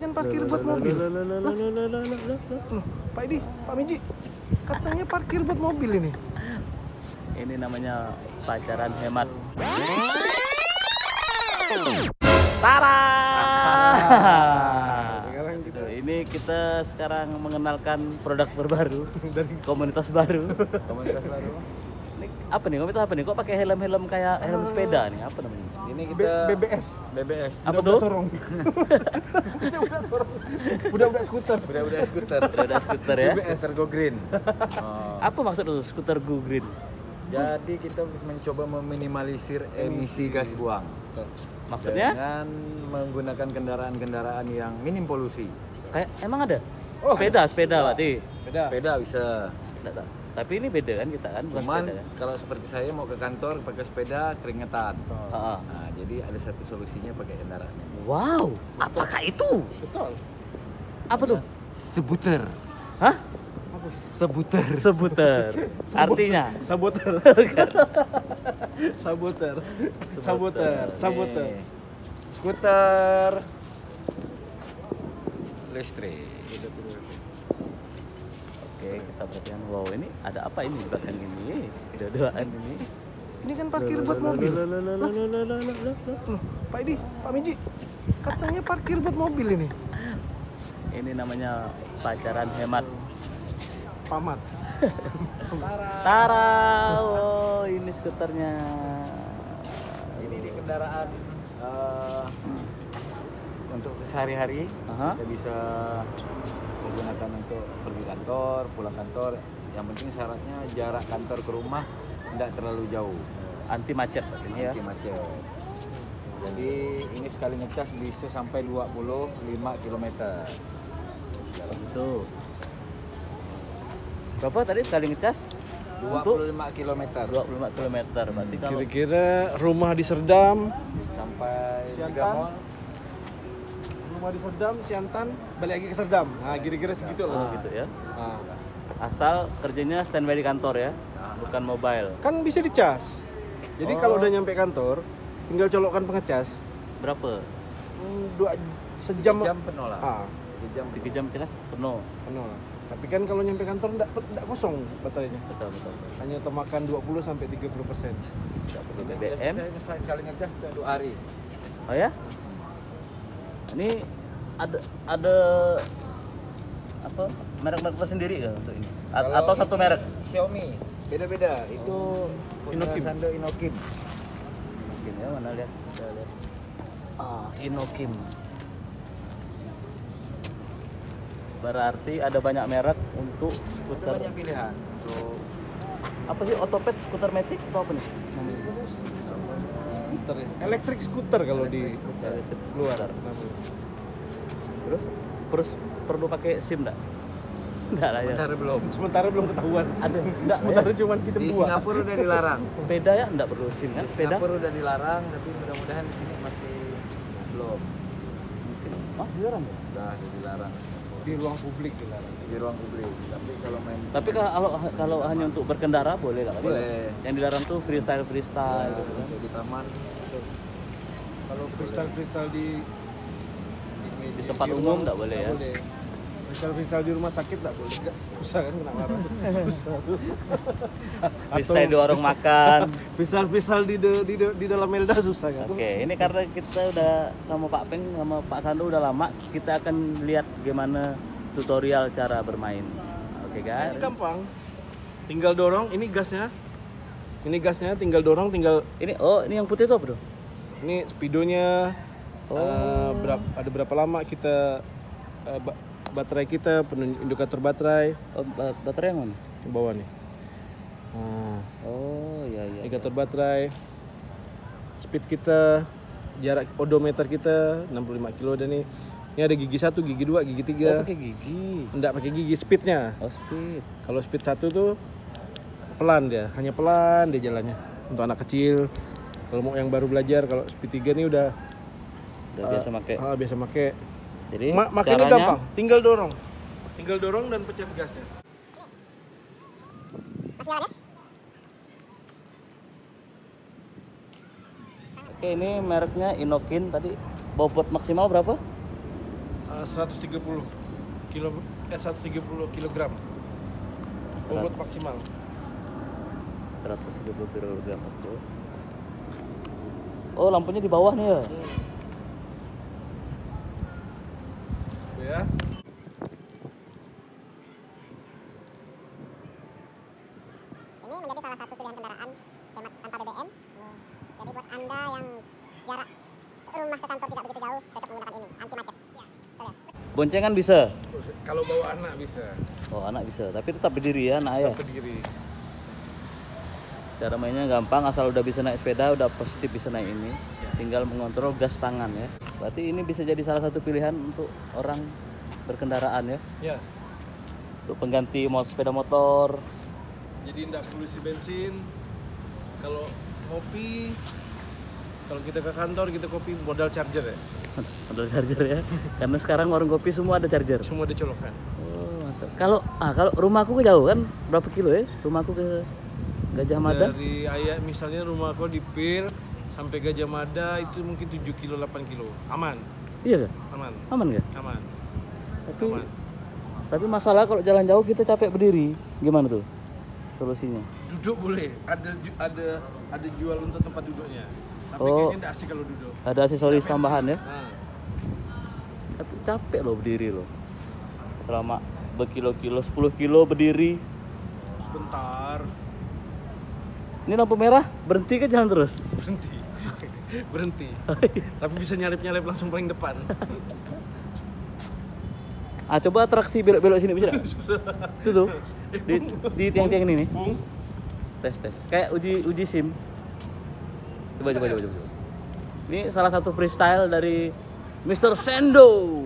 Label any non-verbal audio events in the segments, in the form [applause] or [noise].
Kan parkir buat mobil. Loh, Pak Edi, Pak Miji, katanya parkir buat mobil ini. Ini namanya pacaran hemat. Tara! Sekarang kita Ini kita sekarang mengenalkan produk terbaru [laughs] dari komunitas baru. komunitas baru Ini apa nih? Komunitas apa nih? Kok pakai helm-helm kayak helm sepeda nih? Apa namanya? ini B- kita BBS. BBS Apa tuh? sorong. Budak [laughs] sorong. Budak-budak skuter. udah-udah skuter Ada skuter ya. skuter go green Oh. [laughs] Apa maksud itu skuter go green? jadi kita mencoba meminimalisir emisi gas buang Maksudnya? dengan menggunakan kendaraan-kendaraan yang minim polusi Kayak emang ada? Oh, sepeda, sepeda berarti. Beda. sepeda bisa Nggak tahu. Tapi ini beda kan kita kan? cuman sepeda kan? kalau seperti saya mau ke kantor pakai sepeda keringetan Ah, ah. nah jadi ada satu solusinya pakai kendaraan Wow, apakah itu? Betul. Apa tuh? sebuter Hah? sebuter [laughs] Sebuter. Artinya? Saboter. [laughs] Saboter. Saboter. Nih. skuter listrik Oke, kita perhatikan. Wow, ini ada apa ini di ini? Dua-duaan ini. Ini kan parkir buat mobil. Pak Edi, Pak Miji, katanya parkir buat mobil ini. Ini namanya pacaran hemat. Pamat. [laughs] Tara, oh ini skuternya. Ini di kendaraan uh, untuk sehari-hari. Uh -huh. Kita bisa menggunakan untuk pergi kantor, pulang kantor. Yang penting syaratnya jarak kantor ke rumah tidak terlalu jauh, Anti macet ini ya. anti macet. Jadi ini sekali ngecas bisa sampai 25 km. Itu. Berapa tadi sekali ngecas? Untuk 25 km 25 km. Berarti kalau Kira-kira rumah di Serdam, sampai Siantan? tiga mall. Rumah di Serdam, Siantan, balik lagi ke Serdam. Nah, kira-kira segitu oh, lah. gitu ya. Nah, Asal kerjanya standby di kantor ya, bukan mobile. kan bisa dicas. Jadi kalau udah nyampe kantor, tinggal colokkan pengecas. Berapa? Hmm, dua sejam. jam penuh lah. Ah, Tiga jam Tiga jam jelas penuh. penuh lah. Tapi kan kalau nyampe kantor enggak enggak kosong baterainya. Betul betul. Hanya termakan 20 sampai 30 persen. Tidak perlu Biasa BBM. Saya sekali ngecas itu dua hari. Oh ya? Ini ada ada apa merek-merek tersendiri kan untuk ini? A- Kalau Atau satu ini merek? Xiaomi. Beda-beda. Itu punya Inokim. Sando Inokim. Mungkin ya mana lihat? Kita lihat. Ah, Inokim. Berarti ada banyak merek untuk Ada skuter. banyak pilihan. So, Apa sih otopet skuter matic atau apa nih? Skuter ya. Elektrik skuter kalau di luar. Terus terus perlu pakai SIM enggak? Enggak lah ya. sebentar belum. Sementara belum ketahuan. Ada enggak ya? Sementara cuma kita Di buat. Singapura udah dilarang. [laughs] Sepeda ya enggak perlu SIM kan? Di Sepeda? Singapura udah dilarang, tapi mudah-mudahan di sini masih belum. Mungkin. Oh, dilarang ya? Udah dilarang Di ruang publik dilarang. di ruang publik. Tapi kalau main Tapi kalau kalau hanya untuk berkendara boleh nggak? Boleh. Yang dilarang tuh freestyle freestyle ya, gitu kan. di taman Kalau freestyle freestyle di Di tempat umum nggak boleh ya? boleh. Freestyle freestyle di rumah sakit nggak boleh. Nggak, Susah kan kena marah. [laughs] Susah tuh. [laughs] Freestyle di warung makan. [laughs] freestyle freestyle di de- di de- di dalam Melda susah kan. Oke, ini karena kita udah sama Pak Peng sama Pak Sandu udah lama, kita akan lihat gimana tutorial cara bermain. Oke guys. Ini gampang. Tinggal dorong, ini gasnya. Ini gasnya tinggal dorong, tinggal Ini oh ini yang putih itu apa tuh? Ini speedonya eh, berapa ada berapa lama kita eh, ba- baterai kita indikator baterai Oh, ba- baterai yang mana? di bawah nih. Nah, Oh iya iya. indikator baterai speed kita jarak odometer kita 65 kilo dan nih ini ada gigi satu gigi dua gigi Oh, tiga pakai gigi. enggak pakai gigi speednya Oh speed. kalau speed satu tuh pelan dia hanya pelan dia jalannya untuk anak kecil kalau mau yang baru belajar kalau speed 3 nih udah Udah biasa pakai. ah, biasa make Jadi Ma- makanya caranya gampang tinggal dorong tinggal dorong dan pencet gasnya Oke ini mereknya Inokin tadi bobot maksimal berapa? Eh, 130 kilo eh 130 kilogram. Bobot maksimal. 130 kg oke. Oh, lampunya di bawah nih ya. Hmm. Ya. Ini menjadi salah satu pilihan kendaraan hemat tanpa BBM. Jadi buat Anda yang jarak rumah ke kantor tidak begitu jauh, cocok menggunakan ini, anti macet. Ya, tuh ya. Boncengan bisa. Kalau bawa anak bisa. Oh, anak bisa, tapi tetap berdiri ya, anak ya. Berdiri. Cara mainnya gampang, asal udah bisa naik sepeda, udah positif bisa naik ini. Tinggal mengontrol gas tangan ya. Berarti ini bisa jadi salah satu pilihan untuk orang berkendaraan ya. Ya. Untuk pengganti mau sepeda motor. Jadi tidak perlu isi bensin. Kalau kopi, kalau kita ke kantor kita kopi modal charger ya. [laughs] Ada charger ya. Karena sekarang warung kopi semua ada charger. Semua dicolokan. Oh, mantap. Kalau ah kalau rumahku ke jauh kan berapa kilo ya? Rumahku ke Gajah Mada? Dari ayah misalnya rumah kau di Pil sampai Gajah Mada itu mungkin 7 kilo 8 kilo. Aman. Iya kan? Aman. Aman nggak? Aman. Tapi Aman. tapi masalah kalau jalan jauh kita capek berdiri, gimana tuh solusinya? Duduk boleh. Ada ada ada jual untuk tempat duduknya. Tapi Oh. kayaknya tidak asik kalau duduk. Ada aksesoris tambahan ya? Nah, Tapi capek loh berdiri loh. Selama berkilo-kilo, 10 kilo berdiri. sebentar Ini lampu merah, berhenti ke jalan terus. berhenti. [laughs] berhenti. Tapi bisa nyalip-nyalip langsung paling depan. Ah coba atraksi belok-belok sini bisa? [laughs] Itu tuh di, di tiang-tiang ini nih. Tes tes. Kayak uji uji sim. Coba coba coba. coba. Ini salah satu freestyle dari Mr. Sendo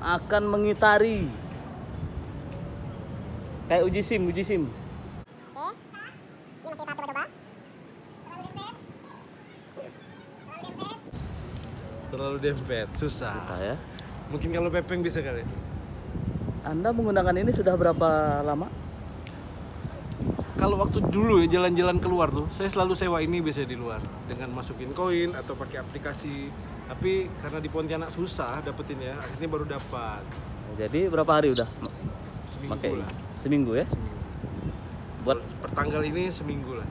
akan mengitari. Kayak uji sim, uji sim. Oke. Ini masih tahap coba-coba. Terlalu dempet. Dempet, susah. Saya. Mungkin kalau Pepeng bisa kali. Anda menggunakan ini sudah berapa lama? Kalau waktu dulu ya jalan-jalan keluar tuh, saya selalu sewa ini biasanya di luar dengan masukin koin atau pakai aplikasi. Tapi karena di Pontianak susah dapetinnya, akhirnya baru dapat Jadi berapa hari udah seminggu pakai? lah. Seminggu ya? Seminggu. Buat pertanggal ini seminggu lah.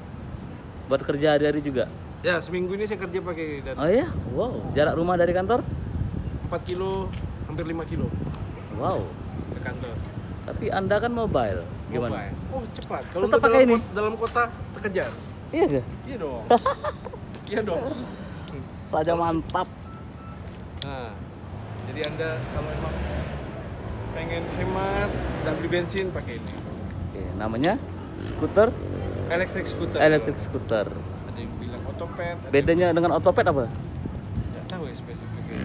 buat kerja hari-hari juga. Ya seminggu ini saya kerja pakai dan Oh iya? Wow. Jarak rumah dari kantor? 4 kilo, hampir 5 kilo Wow. ke kantor. Tapi Anda kan mobile. Gimana? Mobile. Oh cepat. Kalau untuk pakai dalam, ini? kot- dalam kota terkejar. Iya gak? Iya dong. [laughs] iya dong. Saja mantap. Nah, jadi anda kalau emang pengen hemat, nggak beli bensin pakai ini. Oke, namanya skuter Electric scooter. electric scooter. Ada yang bilang otopet. Bedanya dengan otopet apa? Nggak tahu ya spesifiknya.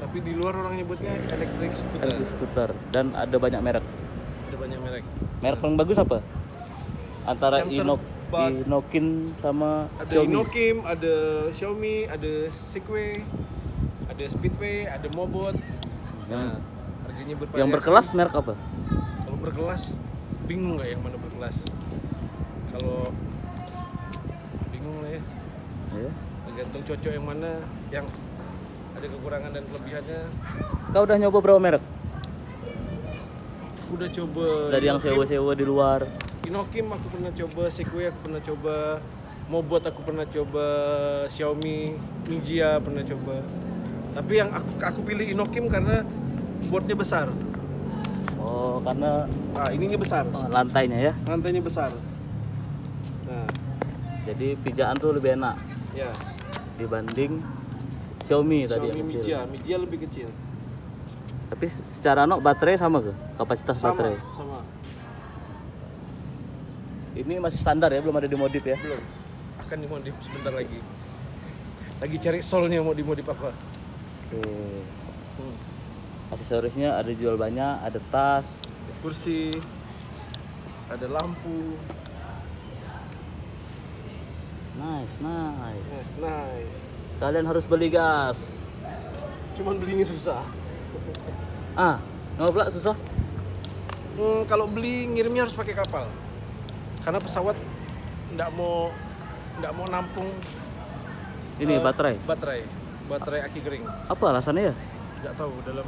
Tapi di luar orang nyebutnya electric scooter. Electric scooter dan ada banyak merek. Ada banyak merek. Merek paling bagus apa? Antara Yang Inok, Inokin sama Ada Xiaomi. Inokim, ada Xiaomi, ada Segway, ada Speedway, ada Mobot. Nah, harganya bervariasi. Yang berkelas merek apa? Kalau berkelas, bingung nggak yang mana berkelas? Kalau Tergantung cocok yang mana yang ada kekurangan dan kelebihannya. Kau udah nyoba berapa merek? Udah coba Dari yang sewa-sewa di luar. Inokim aku pernah coba, Segway aku pernah coba, Mobot aku pernah coba, Xiaomi, Mijia pernah coba. Tapi yang aku aku pilih Inokim karena boardnya besar. Oh, karena Ah, ininya besar, oh, lantainya ya. lantainya besar. Nah, Jadi pijaan tuh lebih enak ya. Dibanding Xiaomi, tadi Xiaomi yang kecil. Mijia, Mijia lebih kecil. Tapi secara no baterai sama ke? Kapasitas Sama, baterai. sama. Ini masih standar ya, belum ada dimodif ya. Belum. Akan dimodif sebentar lagi. Lagi cari solnya mau dimodif apa. Oke. Hmm. Aksesorisnya ada jual banyak, ada tas. Kursi, ada lampu. Nice, nice. Nah, nice. Kalian harus beli gas. Cuman belinya susah. Ah, ngoblak susah. Hmm, kalau beli ngirimnya harus pakai kapal. Karena pesawat nggak mau nggak mau nampung Ini eh, baterai. Baterai. baterai aki kering Apa alasannya ya? nggak tahu dalam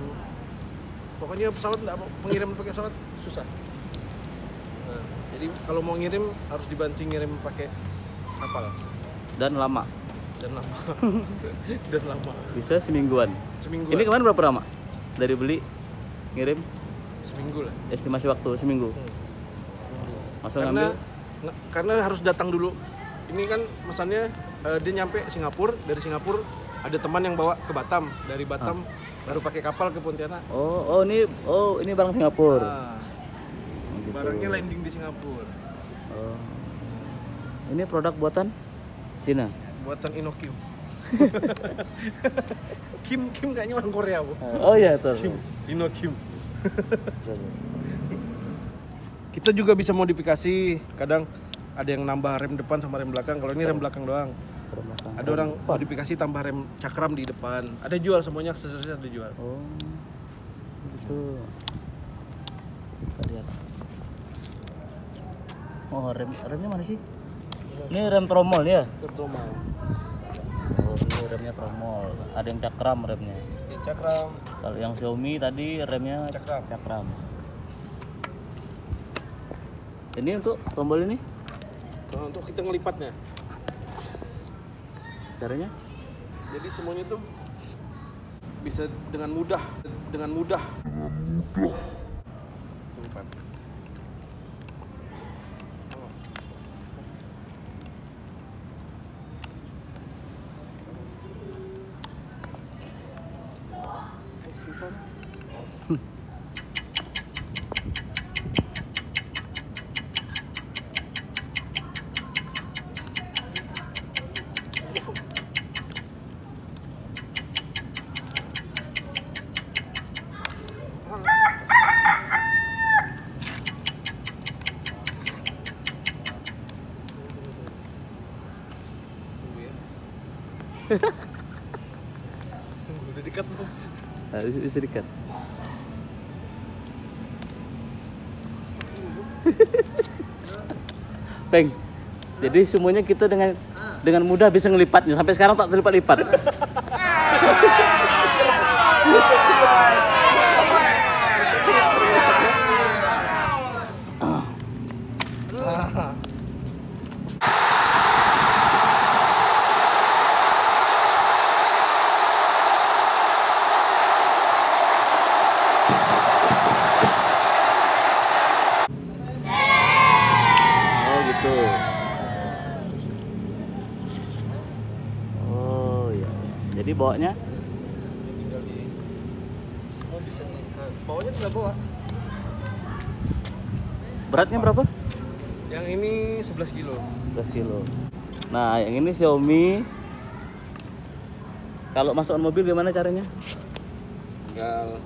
pokoknya pesawat nggak mau pengiriman pakai pesawat susah Nah, jadi kalau mau ngirim harus dibanting ngirim pakai kapal Dan lama. dan lama [laughs] dan lama Bisa semingguan. seminggu Ini kemarin berapa lama? Dari beli ngirim seminggu lah estimasi waktu seminggu. Masuk karena ngambil nggak- karena harus datang dulu ini kan pesannya eh, dia nyampe Singapura dari Singapura ada teman yang bawa ke Batam dari Batam baru pakai kapal ke Pontianak Oh, oh ini oh ini barang Singapura. Nah, Oh, gitu. barangnya landing di Singapura Oh. Ini produk buatan Cina. buatan Inokim [laughs] Kim Kim kayaknya orang Korea bu Oh iya, betul. Kim Inokim kita juga bisa modifikasi kadang ada yang nambah rem depan sama rem belakang kalau ini rem belakang doang belakang. ada orang modifikasi tambah rem cakram di depan ada jual semuanya aksesorisnya ada jual Oh. Gitu. Kita lihat. Oh, rem remnya mana sih? Ini rem tromol ya? Oh, ini remnya tromol. Ada yang cakram remnya. cakram Kalau yang Xiaomi tadi remnya Cakram. cakram. Ini untuk tombol ini Nah, untuk kita ngelipatnya caranya? jadi semuanya tuh bisa dengan mudah dengan mudah Lipat. Udah dekat belum? Nah, bisa, dekat. [laughs] Peng. Jadi semuanya kita dengan dengan mudah bisa ngelipatnya. Sampai sekarang tak terlipat-lipat. Oh [laughs] [laughs] bawanya tinggal di semua bisa di nah, bawahnya tinggal bawa beratnya berapa? yang ini 11 kilo 11 kilo. Nah, yang ini Xiaomi. Kalau masukkan mobil gimana caranya? tinggal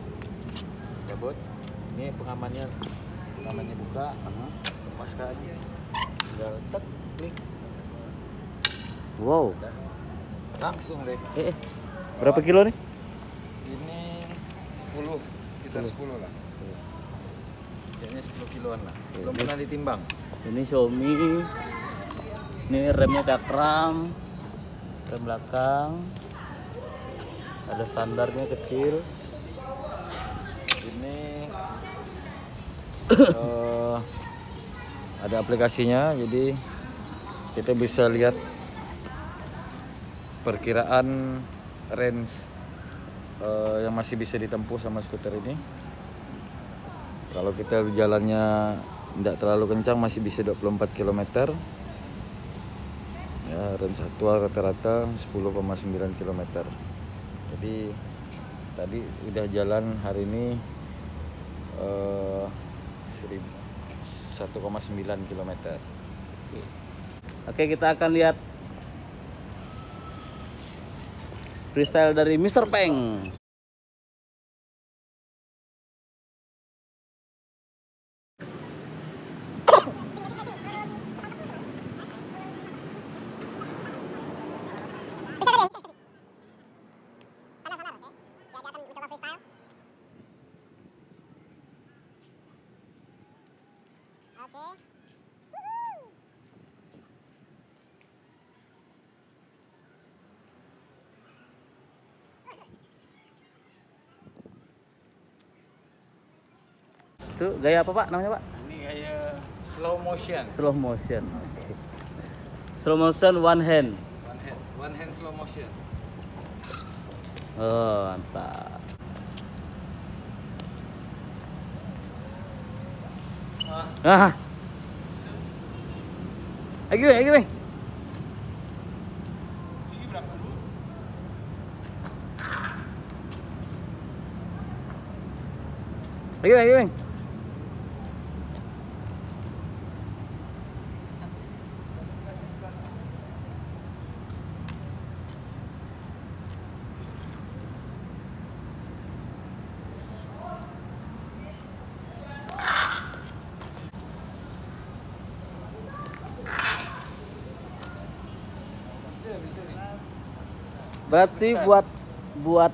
cabut ini pengamannya pengamannya buka lepaskan tinggal tek klik Wow. langsung deh Eh, eh. Berapa kilo nih? ini 10 sekitar 10 lah kayaknya 10 kiloan lah belum pernah ditimbang Ini Xiaomi. Ini remnya cakram. Rem belakang. Ada standarnya kecil. ini eh, ada aplikasinya jadi kita bisa lihat perkiraan range eh, yang masih bisa ditempuh sama skuter ini. Kalau kita jalannya tidak terlalu kencang masih bisa 24 km ya range aktual rata-rata 10,9 km jadi tadi udah jalan hari ini serib- 1,9 km Oke, kita akan lihat freestyle dari Mr. Peng. Sama Itu gaya apa Pak namanya Pak? Ini gaya slow motion. Slow motion. Oke. Slow motion one hand. One hand, one hand slow motion. Oh, mantap. Ah. Lagi, Bang, lagi, Bang. Lagi, Bang, lagi, Bang. Bisa, bisa Berarti buat buat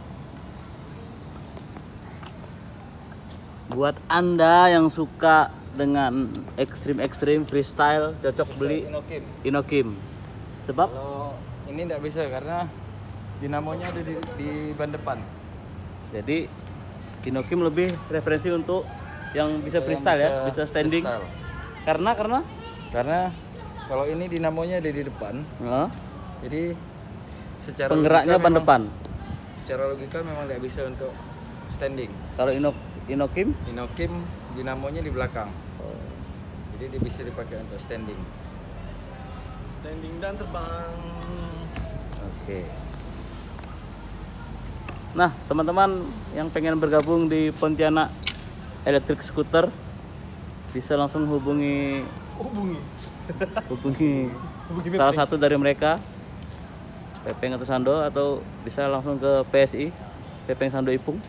buat Anda yang suka dengan ekstrim-ekstrim freestyle cocok beli Inokim. Inokim. Sebab Kalau ini tidak bisa karena dinamonya ada di, di ban depan. jadi Inokim lebih referensi untuk yang bisa Yang freestyle ya, bisa standing. freestyle. Karena karena Karena kalau ini dinamonya ada di depan, Heeh. Jadi secara penggeraknya ban depan. Secara logika memang tidak bisa untuk standing. Kalau Ino Inokim Inokim dinamonya di belakang. Jadi dia bisa dipakai untuk standing. Standing dan terbang. Oke. Nah, teman-teman yang pengen bergabung di Pontianak Electric Scooter bisa langsung hubungi Hubungi. hubungi salah satu dari mereka Pepeng atau Sando atau bisa langsung ke PSI Pepeng Sando Ipung.